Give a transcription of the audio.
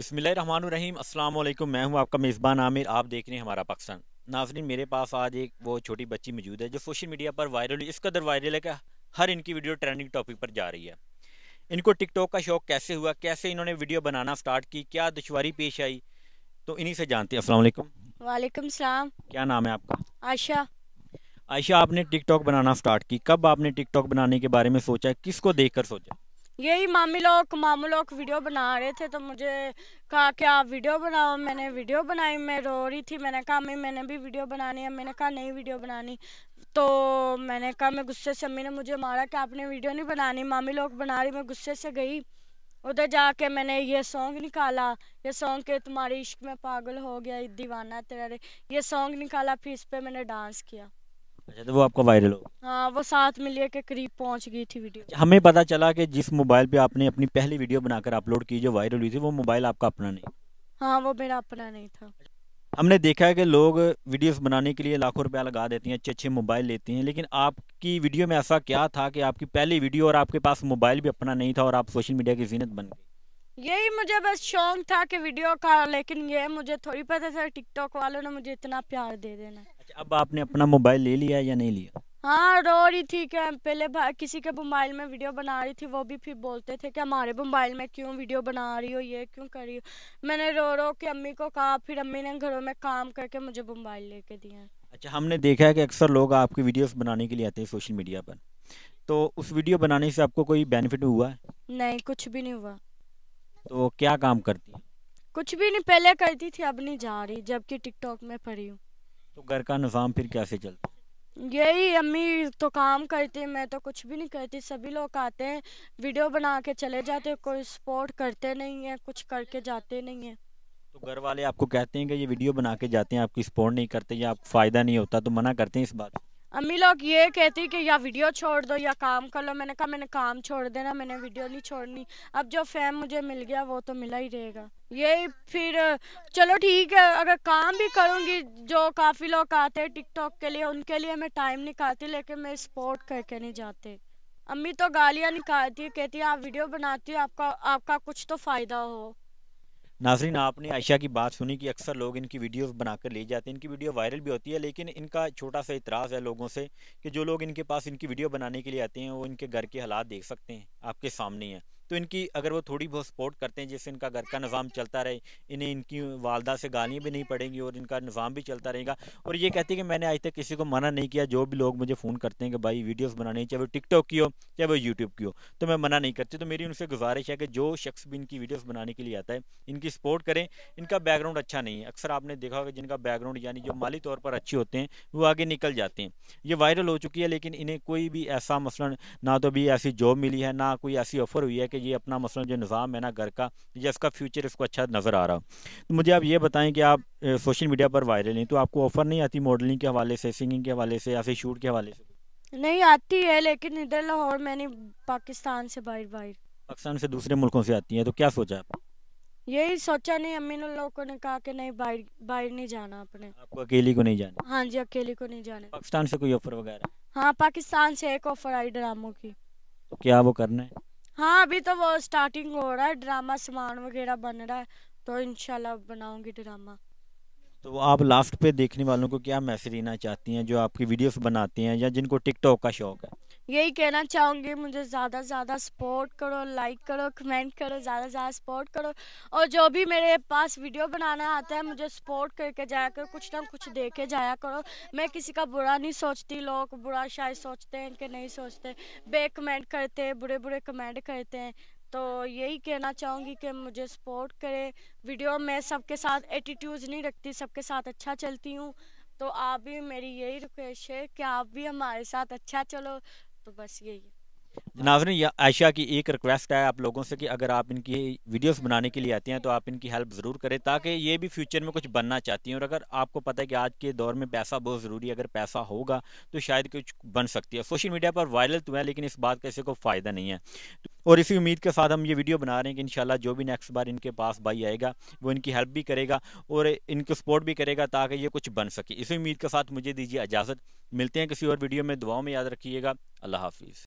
बिसमीम अस्सलाम वालेकुम मैं हूँ आपका मेज़बान आमिर। आप देख रहे हैं हमारा पाकिस्तान। नाजरीन मेरे पास आज एक वो छोटी बच्ची मौजूद है जो सोशल मीडिया पर वायरल इस कदर वायरल है कि हर इनकी वीडियो ट्रेंडिंग टॉपिक पर जा रही है। इनको टिकटॉक का शौक कैसे हुआ कैसे इन्होंने वीडियो बनाना स्टार्ट की क्या दुशारी पेश आई तो इन्हीं से जानते हैं। असल वालेकुम सलाम। क्या नाम है आपका? आयशा। आयशा आपने टिकटॉक बनाना स्टार्ट की। कब आपने टिकटॉक बनाने के बारे में सोचा किसको देख कर सोचा? यही मामी लोग, मामू लोग वीडियो बना रहे थे तो मुझे कहा कि आप वीडियो बनाओ? मैंने वीडियो बनाई, मैं रो रही थी, मैंने कहा मैं मैंने भी वीडियो बनानी है। मैंने कहा, नहीं वीडियो बनानी। तो मैंने कहा, मैं गुस्से से अम्मी ने मुझे मारा कि आपने वीडियो नहीं बनानी? मामी लोग बना रही, मैं गुस्से से गई। उधर जाके मैंने ये सॉन्ग निकाला, ये सॉन्ग के, तुम्हारे इश्क में पागल हो गया दीवाना तेरा रे। ये सॉन्ग निकाला, फिर इस पर मैंने डांस किया। अच्छा तो वो आपका वायरल हो। हाँ वो सात मिलियन के करीब पहुँच गई थी वीडियो अच्छा, हमें पता चला कि जिस मोबाइल पे आपने अपनी पहली वीडियो बनाकर अपलोड की जो वायरल हुई थी वो मोबाइल आपका अपना नहीं। हाँ वो मेरा अपना नहीं था। हमने देखा है कि लोग वीडियोस बनाने के लिए लाखों रुपया लगा देती हैं अच्छे अच्छे मोबाइल लेती हैं लेकिन आपकी वीडियो में ऐसा क्या था कि आपकी पहली वीडियो और आपके पास मोबाइल भी अपना नहीं था और आप सोशल मीडिया की जीनत बन गई यही मुझे बस शौक था कि वीडियो का लेकिन ये मुझे थोड़ी पता था टिकटॉक वालों ने मुझे इतना प्यार दे देना। अब आपने अपना मोबाइल ले लिया या नहीं लिया? हाँ रो रही थी कि पहले किसी के मोबाइल में वीडियो बना रही थी वो भी फिर बोलते थे कि हमारे मोबाइल में क्यों वीडियो बना रही हो ये क्यों कर रही हो? मैंने रो रो के अम्मी को कहा फिर अम्मी ने घरों में काम करके मुझे मोबाइल लेके दिया। अच्छा हमने देखा है कि अक्सर लोग आपकी वीडियोस बनाने के लिए आते हैं सोशल मीडिया पर। तो उस वीडियो बनाने से आपको कोई बेनिफिट हुआ है? नहीं कुछ भी नहीं हुआ। तो क्या काम करती है? कुछ भी नहीं पहले करती थी अब नहीं जा रही जबकि टिकटॉक में पढ़ी हूँ। तो घर का निज़ाम फिर कैसे चलता? यही अम्मी तो काम करती मैं तो कुछ भी नहीं करती सभी लोग आते हैं वीडियो बना के चले जाते कोई सपोर्ट करते नहीं है कुछ करके जाते नहीं है। तो घर वाले आपको कहते हैं कि ये वीडियो बना के जाते हैं आपकी सपोर्ट नहीं करते या आप फ़ायदा नहीं होता तो मना करते हैं इस बात अम्मी लोग ये कहती कि या वीडियो छोड़ दो या काम कर लो। मैंने कहा, मैंने काम छोड़ देना, मैंने वीडियो नहीं छोड़नी। अब जो फैम मुझे मिल गया, वो तो मिला ही रहेगा। ये फिर, चलो ठीक है, अगर काम भी करूँगी, जो काफ़ी लोग आते हैं टिकटॉक के लिए, उनके लिए मैं टाइम निकालती, लेकिन मैं स्पोर्ट करके नहीं जाते। अम्मी तो गालियाँ निकालती, कहती है आप वीडियो बनाती हो, आपका आपका कुछ तो फ़ायदा हो। नाजरीन, आपने आयशा की बात सुनी कि अक्सर लोग इनकी वीडियोस बनाकर ले जाते हैं। इनकी वीडियो वायरल भी होती है, लेकिन इनका छोटा सा इतराज़ है लोगों से कि जो लोग इनके पास इनकी वीडियो बनाने के लिए आते हैं, वो इनके घर के हालात देख सकते हैं, आपके सामने हैं। तो इनकी अगर वो थोड़ी बहुत सपोर्ट करते हैं जिससे इनका घर का निज़ाम चलता रहे, इन्हें इनकी वालदा से गालियाँ भी नहीं पड़ेंगी और इनका निज़ाम भी चलता रहेगा। और ये कहती है कि मैंने आज तक किसी को मना नहीं किया, जो भी लोग मुझे फ़ोन करते हैं कि भाई वीडियोज़ बनानी चाहे वो टिकटॉक की हो, चाहे वो यूट्यूब की हो तो मैं मना नहीं करती। तो मेरी उनसे गुजारिश है कि जो शख्स भी इनकी वीडियोज़ बनाने के लिए आता है, इनकी सपोर्ट करें। इनका बैकग्राउंड अच्छा नहीं है। अक्सर आपने देखा होगा जिनका बैकग्राउंड यानी जो माली तौर पर अच्छे होते हैं, वो आगे निकल जाते हैं। ये वायरल हो चुकी है, लेकिन इन्हें कोई भी ऐसा मसला ना तो अभी ऐसी जॉब मिली है, ना कोई ऐसी ऑफ़र हुई है कि ये अपना मसला जो निज़ाम है ना घर का या इसका फ्यूचर इसको अच्छा नज़र आ रहा तो मुझे आप ये बताएँ कि आप सोशल मीडिया पर वायरल हैं तो आपको ऑफ़र नहीं आती मॉडलिंग के हवाले से सिंगिंग के हवाले से या फिर शूट के हवाले से? नहीं आती है लेकिन इधर लाहौर मैंने पाकिस्तान से बाहर बाहर। पाकिस्तान से दूसरे मुल्कों से आती है तो क्या सोचा आप यही सोचा नहीं अम्मी ने लोगों ने कहा कि नहीं बाहर बाहर नहीं जाना अपने आपको अकेली को नहीं जाना? हाँ जी अकेली को नहीं जाना। पाकिस्तान से कोई ऑफ़र वगैरह? हाँ पाकिस्तान से एक ऑफ़र आई ड्रामों की। तो क्या वो करना है? हाँ अभी तो वो स्टार्टिंग हो रहा है ड्रामा सामान वगैरह बन रहा है तो इनशाला बनाऊँगी ड्रामा तो आप लास्ट पे देखने वालों को क्या मैसेज देना चाहती हैं, जो आपकी वीडियोस बनाती हैं, या जिनको टिकटॉक का शौक है? यही कहना चाहूँगी, मुझे ज़्यादा से ज़्यादा सपोर्ट करो लाइक करो कमेंट करो, ज़्यादा से ज़्यादा सपोर्ट करो। और जो भी मेरे पास वीडियो बनाना आता है, मुझे सपोर्ट करके जाया करो, कुछ ना कुछ दे के जाया करो। मैं किसी का बुरा नहीं सोचती, लोग बुरा शायद सोचते हैं कि नहीं सोचते। बे कमेंट करते हैं बुरे बुरे कमेंट करते हैं। तो यही कहना चाहूँगी कि मुझे सपोर्ट करें। वीडियो में सबके साथ एटीट्यूड नहीं रखती, सबके साथ अच्छा चलती हूँ। तो आप भी मेरी यही रिक्वेस्ट है कि आप भी हमारे साथ अच्छा चलो। तो बस यही नाजरन आयशा की एक रिक्वेस्ट है आप लोगों से कि अगर आप इनकी वीडियोस बनाने के लिए आते हैं तो आप इनकी हेल्प ज़रूर करें, ताकि ये भी फ्यूचर में कुछ बनना चाहती हैं। और अगर आपको पता है कि आज के दौर में पैसा बहुत ज़रूरी है, अगर पैसा होगा तो शायद कुछ बन सकती है। सोशल मीडिया पर वायरल तो है, लेकिन इस बात का इसे को फ़ायदा नहीं है। और इसी उम्मीद के साथ हम ये वीडियो बना रहे हैं कि इंशाल्लाह जो भी नेक्स्ट बार इनके पास भाई आएगा, वो इनकी हेल्प भी करेगा और इनको सपोर्ट भी करेगा, ताकि ये कुछ बन सके। इसी उम्मीद के साथ मुझे दीजिए इजाज़त। मिलते हैं किसी और वीडियो में। दुआओं में याद रखिएगा। अल्लाह हाफिज़।